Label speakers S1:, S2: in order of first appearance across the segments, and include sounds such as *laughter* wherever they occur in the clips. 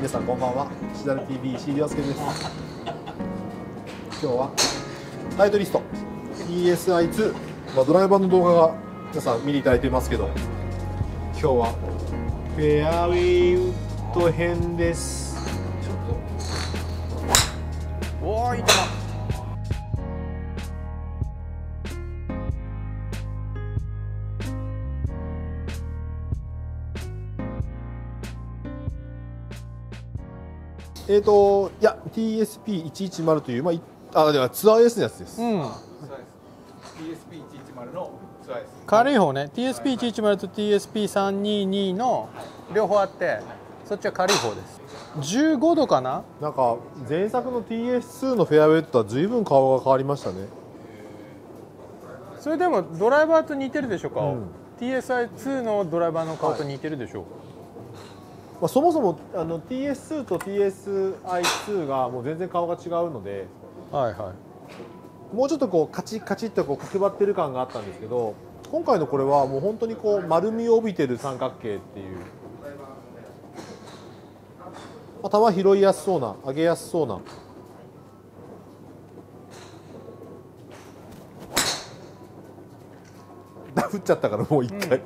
S1: 皆さんこんばんは。シダル TV 石井亮介です。今日はタイトリスト ESI2、まあ、ドライバーの動画が皆さん見ていただいていますけど今日はフェアウェイウッド編です。
S2: おーいった。
S1: えーといや TSP110 という、まあい、あではツアー S のやつです、
S2: うん。
S3: そうです。TSP110 のツアーです。
S2: 軽い方ね。TSP110 と TSP322 の両方あってそっちは軽い方です。15度かな？
S1: なんか前作の TS2 のフェアウェイウッドは随分顔が変わりましたね。
S2: それでもドライバーと似てるでしょ顔、
S1: うん。
S2: TSI2 のドライバーの顔と似てるでしょ、
S1: まあ、そもそもあの TS2 と TSI2 がもう全然顔が違うので
S2: はい、はい。
S1: もうちょっとこうカチッカチッとこう角張ってる感があったんですけど今回のこれはもう本当にこう丸みを帯びてる三角形っていう、まあ、球拾いやすそうな上げやすそうな。*laughs* ダフっちゃったからもう一回、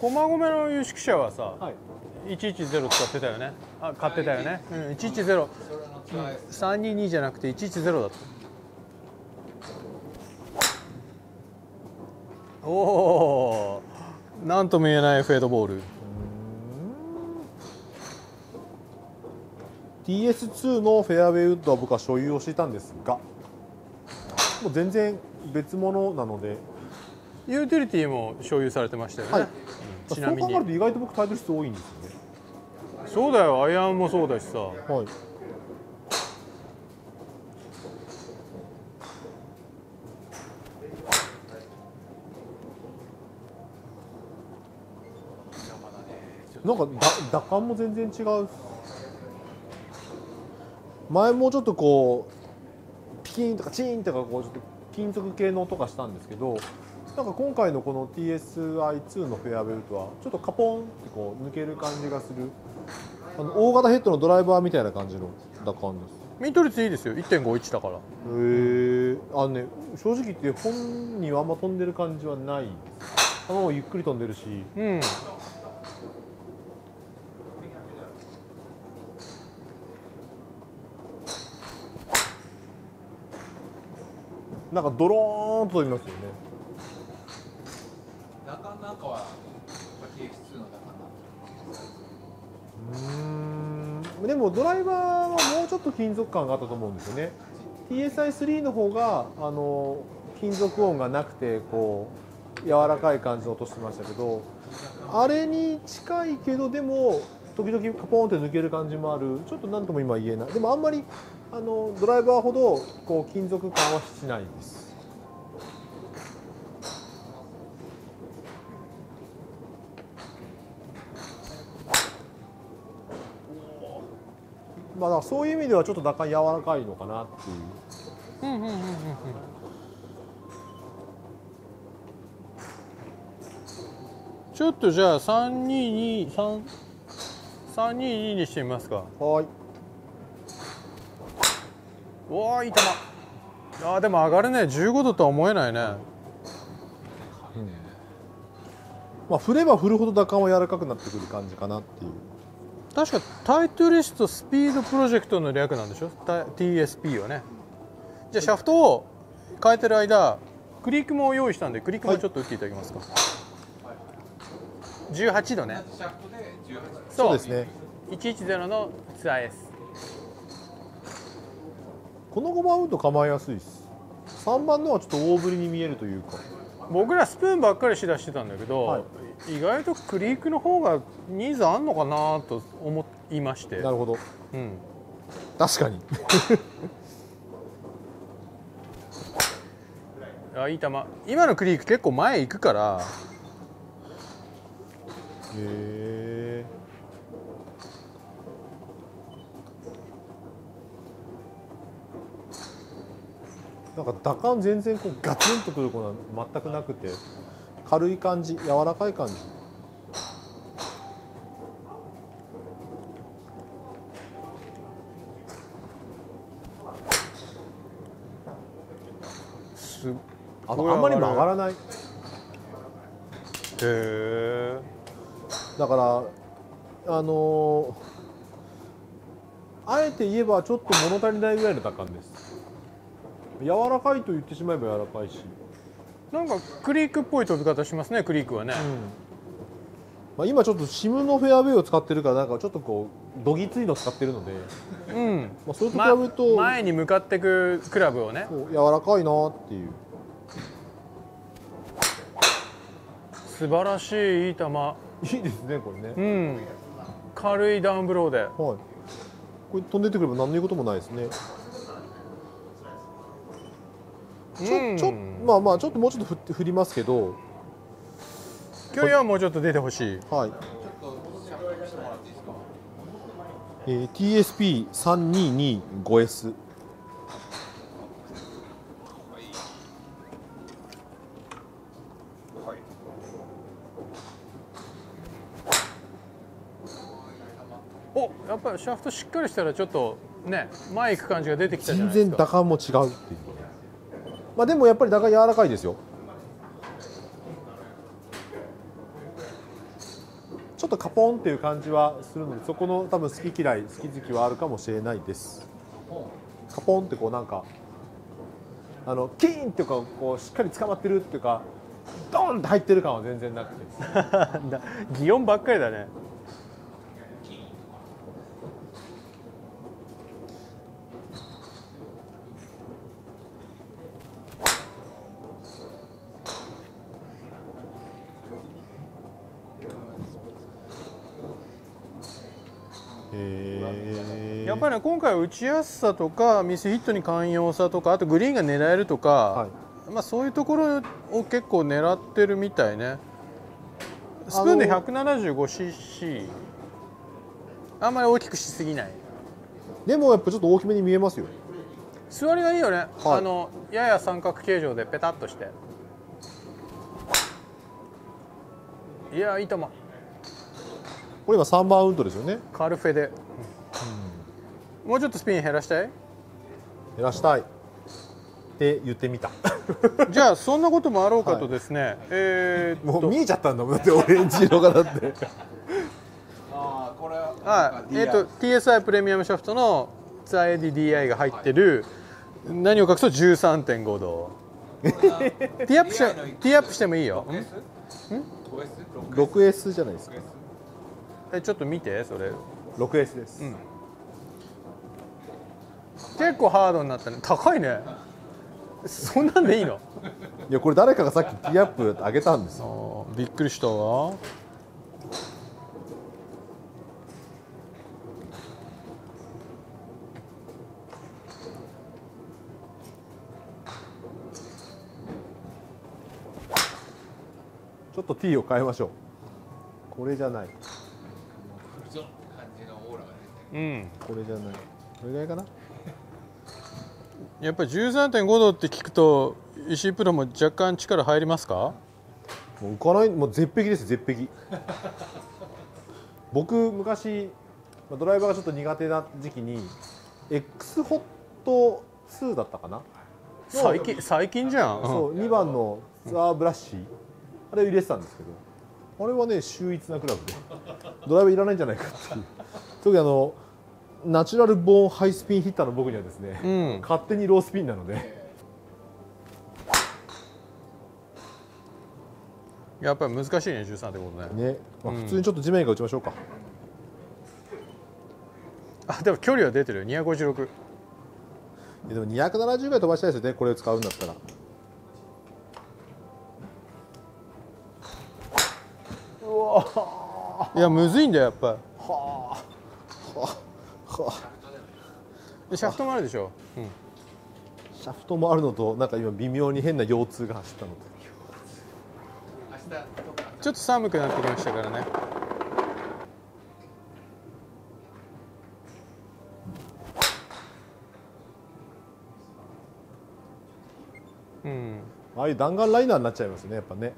S2: 駒込の有識者はさ
S1: はい
S2: 110使ってたよね。あ買ってたよね、うん、110、うん、322じゃなくて110だった。おおなんとも言えないフェードボール。
S1: TS2 のフェアウェイウッドは僕は所有をしていたんですがもう全然別物なので、
S2: ユーティリティも所有されてましたよね、
S1: はい。
S2: うんちなみに。
S1: そう考えると意外と僕タイトル数多いんですよね
S2: そうだよアイアンもそうだしさ。
S1: はい。なんか打感も全然違う。前もうちょっとこうピキンとかチーンとかこうちょっと金属系の音がしたんですけどなんか今回のこの TSI2 のフェアウェイウッドはちょっとカポンってこう抜ける感じがする。あの大型ヘッドのドライバーみたいな感じの打感です。
S2: ミート率いいですよ。1.51だから。
S1: へえあのね正直言って本にはあんま飛んでる感じはない。球もゆっくり飛んでるし。
S2: うん。
S1: なんかドローンと飛びますよね
S3: なかなかは TX2 の中な。
S1: うーんでもドライバーはもうちょっと金属感があったと思うんですよね。TSI3 の方があの金属音がなくてこう柔らかい感じの音してましたけどあれに近いけどでも時々カポーンって抜ける感じもある。ちょっと何とも今言えない。でもあんまりあのドライバーほどこう金属感はしないです。まあだからそういう意味ではちょっと打感柔らかいのかなっていう。
S2: うんうんうんうんうんちょっとじゃあ322 3 322にしてみますか。
S1: はい。
S2: おおいい球。あーでも上がるね。15度とは思えないね。
S1: まあ振れば振るほど打感は柔らかくなってくる感じかなっていう
S2: 確かタイトリストスピードプロジェクトの略なんでしょ？た TSP はね。じゃあシャフトを変えてる間クリークも用意したんでクリークもちょっと打っていただけますか、18度ね。
S3: シャフトで18。
S1: そう。ですね。
S2: 110のツアー S
S1: この5番ウッド構えやすいです。3番のはちょっと大振りに見えるというか。
S2: 僕らスプーンばっかりしだしてたんだけど、
S1: はい
S2: 意外とクリークの方がニーズあんのかなと思いまして。
S1: なるほど。
S2: うん、
S1: 確かに。*laughs*
S2: あいい球。今のクリーク結構前行くから。
S1: へえなんか打感全然こうガツンとくることは全くなくて軽い感じ柔らかい感じ。
S2: す
S1: あのあんまり曲がらない。
S2: へえ。
S1: だからあのー、あえて言えばちょっと物足りないぐらいの打感です。柔らかいと言ってしまえば柔らかいし。
S2: なんかクリークっぽい飛び方しますねクリークはね、
S1: まあ、今ちょっとシムのフェアウェイを使ってるからなんかちょっとこうどぎついの使ってるので、
S2: うん。
S1: まあ、それと比
S2: ま
S1: べると、
S2: 前に向かってくクラブをね。
S1: 柔らかいなっていう。
S2: 素晴らしいいい球。
S1: いいですねこれね、
S2: うん。軽いダウンブローで。
S1: はい。これ飛んでってくれば何の言うこともないですねちょ,、
S2: うん
S1: ちょまあまあちょっともうちょっと振って振りますけど
S2: 距離はもうちょっと出てほしい
S1: はい。えー、TSP 三二二五 S。
S3: はい
S2: おやっぱりシャフトしっかりしたらちょっとね前行く感じが出てきたじゃ
S1: 全
S2: ないですか
S1: 然打感も違うっていう。まあでもやっぱり打感柔らかいですよ。ちょっとカポンっていう感じはするので、そこの多分好き嫌い好き好きはあるかもしれないです。カポンってこうなんかあのキーンっていうかこうしっかり捕まってるっていうか、ドンって入ってる感は全然なくて。
S2: だ *laughs* 擬音ばっかりだねぱりね今回は打ちやすさとかミスヒットに寛容さとかあとグリーンが狙えるとか、
S1: はい。
S2: まあ、そういうところを結構狙ってるみたいね。スプーンで 175cc あんまり大きくしすぎない。
S1: でもやっぱちょっと大きめに見えますよ。
S2: 座りがいいよね、
S1: はい。
S2: あのやや三角形状でペタッとして。いやいい球
S1: これ今3番アウントですよね。
S2: カルフェで、もうちょっとスピン減らしたい？
S1: 減らしたい。って言ってみた。*laughs*
S2: じゃあそんなこともあろうかとですね、えーっと。
S1: もう見えちゃったんだもんだってオレンジ色がだって。
S3: ああこれは
S2: はい、えー、と TSI プレミアムシャフトのツアーエディ DI が入ってる、何を隠そう？13.5度。ティーアップしてティーアップしてもいいよ。ん
S3: ？5S? 5S?
S1: 6S じゃないですか。
S2: えちょっと見てそれ。
S1: 6S です。
S2: ん結構ハードになったね高いねそんなんでいいの？*laughs*
S1: いやこれ誰かがさっきティーアップ上げたんですよ。
S2: びっくりしたわ
S1: ちょっと T を変えましょう。これじゃない。
S3: 感じのオーラが出て
S2: うん
S1: これじゃない。これぐらいかな？
S2: やっぱり13.5度って聞くと石井プロも若干力入りますか？
S1: もう浮かない？もう絶壁です絶壁。*laughs* 僕昔まあドライバーがちょっと苦手な時期に X ホット2だったかな？
S2: 最近最近じゃん、うん。
S1: そう2番のツアーブラッシー。あれを入れてたんですけどあれはね秀逸なクラブで。ドライバーいらないんじゃないかっていう。特にあのナチュラルボーンハイスピンヒッターの僕にはですね、
S2: うん。
S1: 勝手にロースピンなので。
S2: やっぱり難しいね13ってことね。
S1: ね、まあ、
S2: うん。
S1: 普通にちょっと地面が打ちましょうか、
S2: あでも距離は出てるよ。256
S1: でも270ぐらい飛ばしたいですよねこれを使うんだったら。
S2: いやむずいんだよやっぱ。
S1: はあ
S2: りシャフトもあるでしょ、うん、
S1: シャフトもあるのとなんか今微妙に変な腰痛が走ったのと。
S2: ちょっと寒くなってきましたからね。うん。
S1: ああいう弾丸ライナーになっちゃいますよねやっぱね。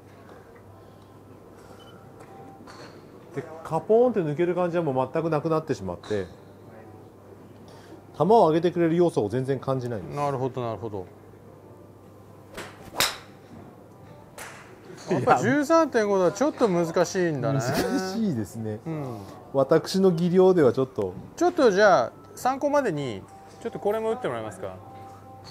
S1: でカポーンって抜ける感じはもう全くなくなってしまって球を上げてくれる要素を全然感じないんです。
S2: なるほどなるほど。や。っぱ13.5だとちょっと難しいんだね。
S1: 難しいですね。
S2: うん、
S1: 私の技量ではちょっと。
S2: ちょっとじゃあ参考までにちょっとこれも打ってもらえますか？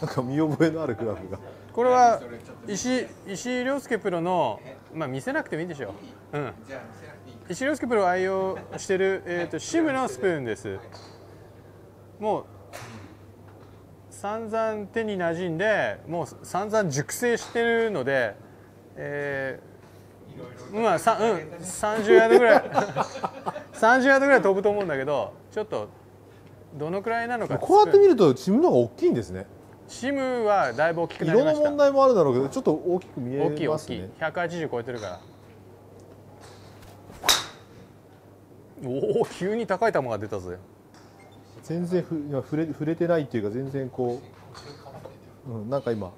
S1: なんか見覚えのあるグラフが。
S2: これは石井石井亮介プロのまあ見せなくてもいいでしょう、うん、石井亮介プロ愛用してる、えー、とシムのスプーンです。もう散々手に馴染んでもう散々熟成してるので、えーまあさうん、30ヤードぐらい *laughs* 30ヤードぐらい飛ぶと思うんだけどちょっとどのくらいなのか
S1: こうやって見るとチムの方が大きいんですね。
S2: シムはだいぶ大きくなり
S1: 色
S2: ました。
S1: の問題もあるだろうけどちょっと大きく見え
S2: 大きい大きい。
S1: ますね
S2: 180超えてるから。おお急に高い球が出たぜ
S1: 全然ふいや触れ触れてないっていうか全然こう、うん、なんか今。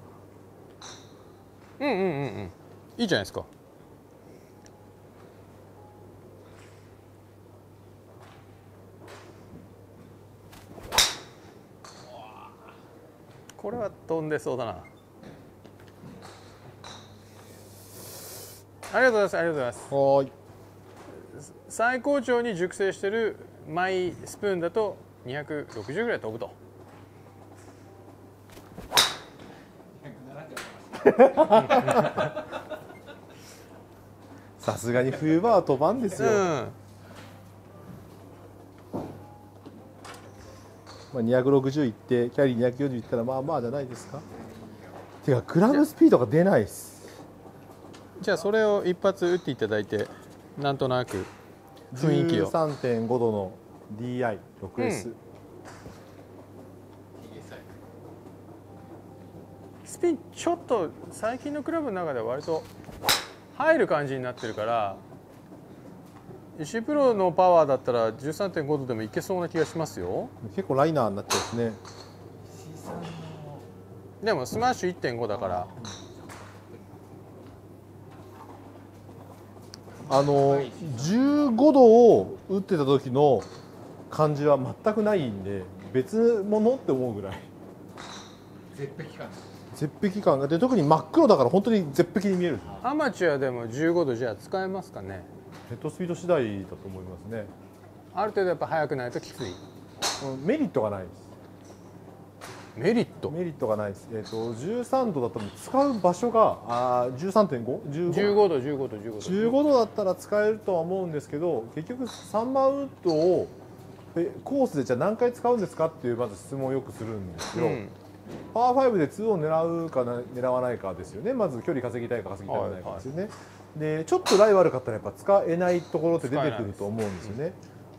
S2: うんうんうんうん。いいじゃないですか。これは飛んでそうだな。ありがとうございますありがとうございます。
S1: はーい。
S2: 最高潮に熟成してるマイスプーンだと260ぐらい飛ぶと。*laughs*
S1: さすがに冬場は飛ばんですよ、
S2: うん。
S1: まあ、260いってキャリー240いったらまあまあじゃないですか。てかクラブスピードが出ないです。
S2: じゃあそれを一発打っていただいてなんとなく雰囲気を。
S1: 13.5度の DI6S、
S2: うん。スピンちょっと最近のクラブの中では割と入る感じになってるから石井プロのパワーだったら13.5度でもいけそうな気がしますよ。
S1: 結構ライナーになっちゃうんですね。
S2: でもスマッシュ1.5だから。
S1: あの15度を打ってた時の感じは全くないんで別物って思うぐらい。
S3: 絶壁感。
S1: 絶壁感。がで特に真っ黒だから本当に絶壁に見える。
S2: アマチュアでも15度じゃあ使えますかね。
S1: ヘッドスピード次第だと思いますね。
S2: ある程度やっぱ速くないときつい。
S1: うんメリットがないです。
S2: メリット？
S1: メリットがないです、えー、と13度だと使う場所があー 13.5?15
S2: 15度15度15度。
S1: 15度だったら使えるとは思うんですけど結局3番ウッドをえコースでじゃあ何回使うんですかっていうまず質問をよくするんですよ、
S2: うん。
S1: パー5で2を狙うかな狙わないかですよね。まず距離稼ぎたいか稼ぎたくないかですよね、でちょっとライ悪かったらやっぱ使えないところって出てくると思うんですよね。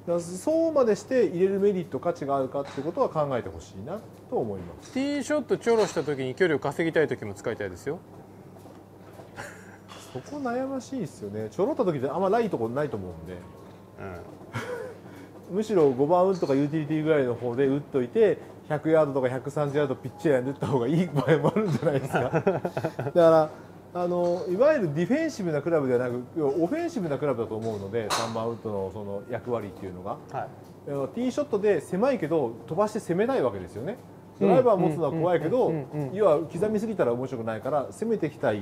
S1: だからそうまでして入れるメリット価値があるかってことは考えてほしいなと思います。
S2: ティーショットちょろした時に距離を稼ぎたい時も使いたいですよ。
S1: そこ悩ましいですよね。ちょろった時ってあんまないとこないと思うんで。
S2: うん
S1: むしろ5番ウッドかユーティリティぐらいの方で打っといて100ヤードとか130ヤードピッチャーで打った方がいい場合もあるんじゃないですか。だからあのいわゆるディフェンシブなクラブではなくオフェンシブなクラブだと思うので3番ウッドのその役割っていうのが。
S2: はい。
S1: ティーショットで狭いけど飛ばして攻めないわけですよね。ドライバー持つのは怖いけど要は刻みすぎたら面白くないから攻めていきたい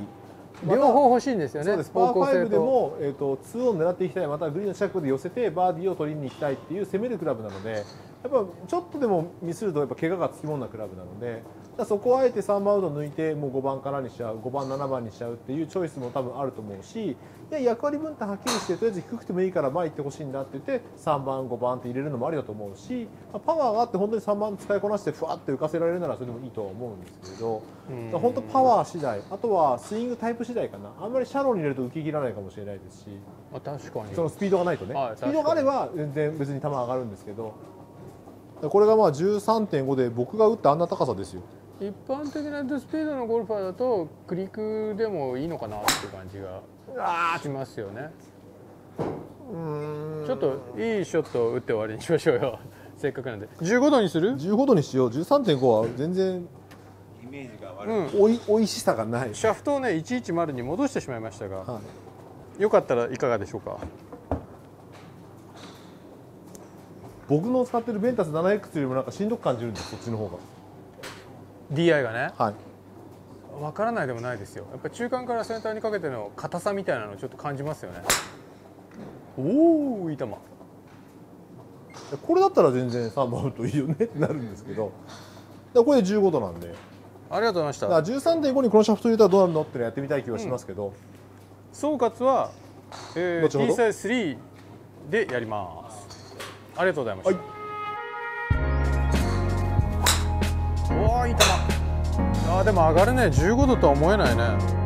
S2: 両方欲しいんですよね。
S1: そうです。パー5で
S2: と
S1: も、えー、と2を狙っていきたい。またはグリーンの近くで寄せてバーディーを取りに行きたいっていう攻めるクラブなのでやっぱちょっとでもミスるとやっぱ怪我がつきものなクラブなのでそこをあえて3番アウト抜いてもう5番からにしちゃう5番7番にしちゃうっていうチョイスも多分あると思うしいや役割分担はっきりしてとりあえず低くてもいいから前行ってほしいんだって言って3番5番って入れるのもありだと思うしまあパワーがあって本当に3番使いこなしてふわって浮かせられるならそれでもいいとは思うんですけれど。本当パワー次第あとはスイングタイプ次第かな。あんまりシャローに入れると浮き切らないかもしれないですし
S2: あ確かに。
S1: そのスピードがないとね、
S2: はい
S1: スピードがあれば全然別に球上がるんですけどこれがまあ13.5で僕が打ったあんな高さですよ
S2: 一般的なヘッドスピードのゴルファーだとクリックでもいいのかなっていう感じが。しますよね。ちょっといいショットを打って終わりにしましょうよ。*laughs* せっかくなんで。15度にする
S1: ？15度にしよう。13.5は全然
S3: イメージが悪い、
S2: うん。
S1: おいおいしさがない、
S2: シャフトをね110に戻してしまいましたが。
S1: はい、
S2: よかったらいかがでしょうか？
S1: 僕の使ってるベンタス 7X よりもなんかしんどく感じるんですそっちの方が
S2: DI がね。
S1: はい。
S2: わからないでもないですよ。やっぱり中間から先端にかけての硬さみたいなのをちょっと感じますよね。おおいい球。
S1: これだったら全然3本打つといいよねってなるんですけど。だこれで15度なんで。
S2: ありがとうございました。
S1: だから13.5にこのシャフト入れたらどうなるのってのやってみたい気はしますけど、
S2: 総括は、えー、
S1: 後ほど。
S2: T サイズ3でやります。ありがとうございました、おおいい球あでも上がるね。15度とは思えないね。